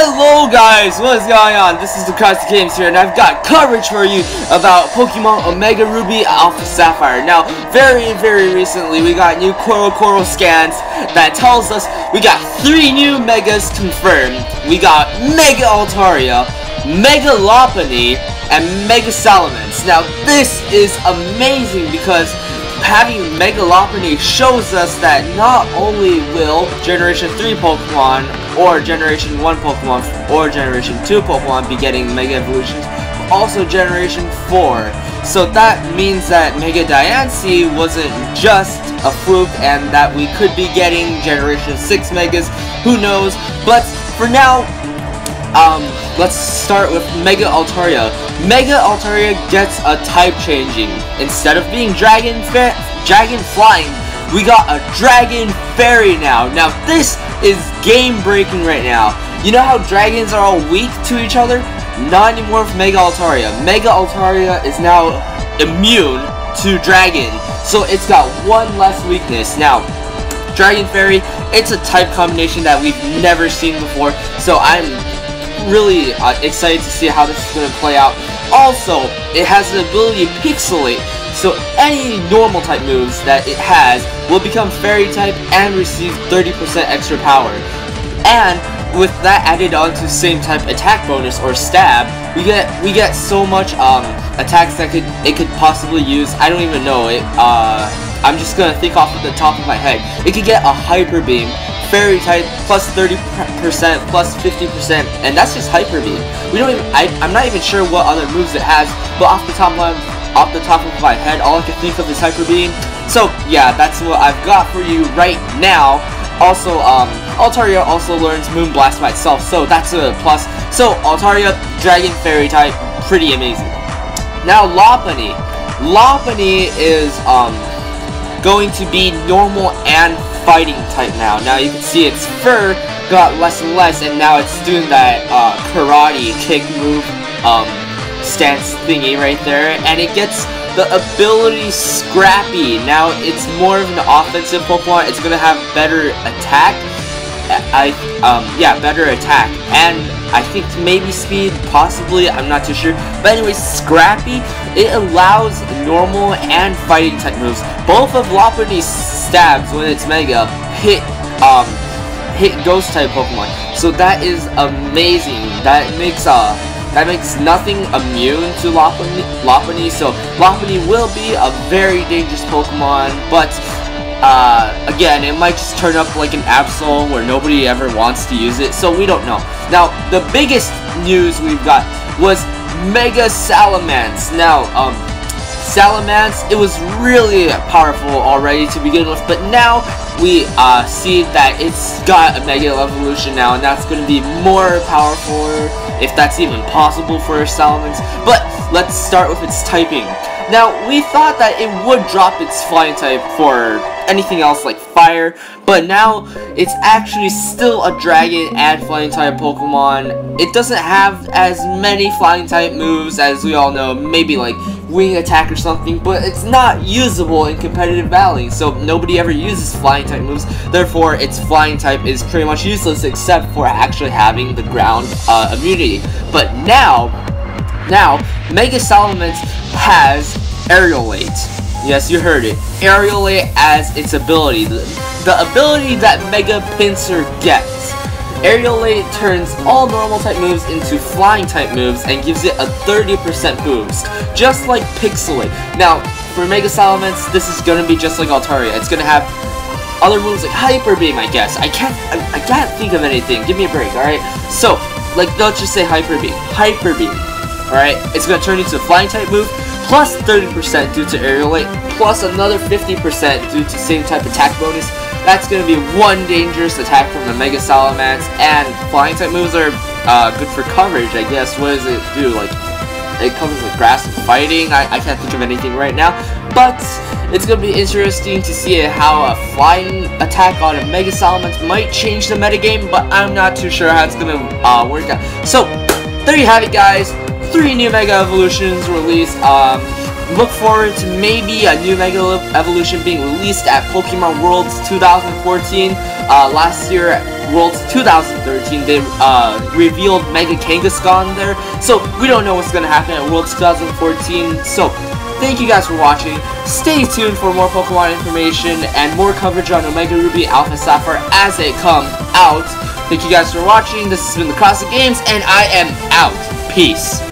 Hello guys, what is going on? This is the Krozet Gamez here, and I've got coverage for you about Pokemon Omega Ruby Alpha Sapphire. Now, very, very recently, we got new CoroCoro scans that tells us we got three new Megas confirmed. We got Mega Altaria, Mega Lopunny, and Mega Salamence. Now, this is amazing because having Mega Lopunny shows us that not only will Generation 3 Pokemon or Generation 1 Pokemon or Generation 2 Pokemon be getting Mega Evolutions, but also Generation 4. So that means that Mega Diancie wasn't just a fluke and that we could be getting Generation 6 Megas, who knows. But for now, um, let's start with Mega Altaria. Mega Altaria gets a type changing. Instead of being Dragon Dragon Flying, we got a Dragon Fairy now. Now this is game breaking right now. You know how dragons are all weak to each other? Not anymore with Mega Altaria. Mega Altaria is now immune to Dragon. So it's got one less weakness. Now, Dragon Fairy, it's a type combination that we've never seen before. So I'm really uh, excited to see how this is going to play out. Also, it has the ability to Pixilate, so any normal type moves that it has will become fairy type and receive 30% extra power. And with that added on to same type attack bonus or STAB, we get we get so much um attacks that could it could possibly use. I don't even know it. Uh, I'm just gonna think off of the top of my head. It could get a hyper beam, fairy type plus 30% plus 50% and that's just hyper beam. We don't even I, i'm not even sure what other moves it has but off the top of off the top of my head all i can think of is hyper beam. So yeah that's what i've got for you right now. Also um altaria also learns moonblast by itself so that's a plus. So altaria dragon fairy type pretty amazing. Now lopunny. Lopunny is um going to be normal and fighting type now. Now you can see its fur got less and less, and now it's doing that uh, karate kick move um, stance thingy right there, and it gets the ability Scrappy. Now it's more of an offensive Pokemon. It's gonna have better attack. I um yeah, better attack, and I think maybe speed, possibly. I'm not too sure. But anyway, Scrappy, it allows normal and fighting type moves. Both of Lopunny's stabs when it's Mega hit um hit Ghost type Pokemon. So that is amazing. That makes uh that makes nothing immune to Lopunny, Lopunny so Lopunny will be a very dangerous Pokemon, but uh, again, it might just turn up like an Absol where nobody ever wants to use it, so we don't know. Now, the biggest news we've got was Mega Salamence. Now, um, Salamence, it was really powerful already to begin with, but now we uh, see that it's got a Mega Evolution now, and that's going to be more powerful, if that's even possible for Salamence. But let's start with its typing. Now, we thought that it would drop its flying type for anything else like fire, but now it's actually still a dragon and flying type Pokemon. It doesn't have as many flying type moves as we all know, maybe like wing attack or something, but it's not usable in competitive battling, so nobody ever uses flying type moves, therefore its flying type is pretty much useless except for actually having the ground uh, immunity. But now, now, Mega Salamence has Aerilate. Yes, you heard it. Aerilate as its ability. The, the ability that Mega Pinsir gets. Aerilate turns all normal type moves into flying type moves and gives it a 30% boost, just like Pixilate. Now, for Mega Salamence, this is gonna be just like Altaria. It's gonna have other moves like Hyper Beam, I guess. I can't, I, I can't think of anything. Give me a break, alright? So, like, let's just say Hyper Beam. Hyper Beam, alright? It's gonna turn into a flying type move, plus 30% due to Aerilate, plus another 50% due to same type attack bonus, that's going to be one dangerous attack from the Mega Salamence, and flying type moves are uh, good for coverage, I guess. What does it do? Like, it covers with grass and fighting. I, I can't think of anything right now, but it's going to be interesting to see how a flying attack on a Mega Salamence might change the metagame, but I'm not too sure how it's going to uh, work out. So, there you have it, guys. Three new Mega Evolutions released. Um, Look forward to maybe a new Mega Evolution being released at Pokemon Worlds 2014. Uh, last year, Worlds 2013. They uh, revealed Mega Kangaskhan there, so we don't know what's gonna happen at Worlds 2014. So thank you guys for watching. Stay tuned for more Pokemon information and more coverage on Omega Ruby Alpha Sapphire as they come out. Thank you guys for watching. This has been the Krozet Gamez, and I am out. Peace.